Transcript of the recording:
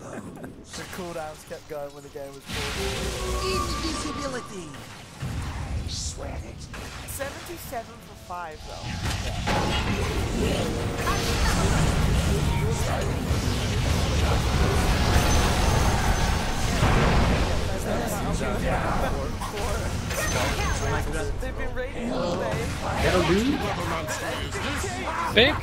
The cooldowns kept going when the game was paused. Invisibility. I swear it. 77 for 5 though. They've been raiding all day. That'll do. Big.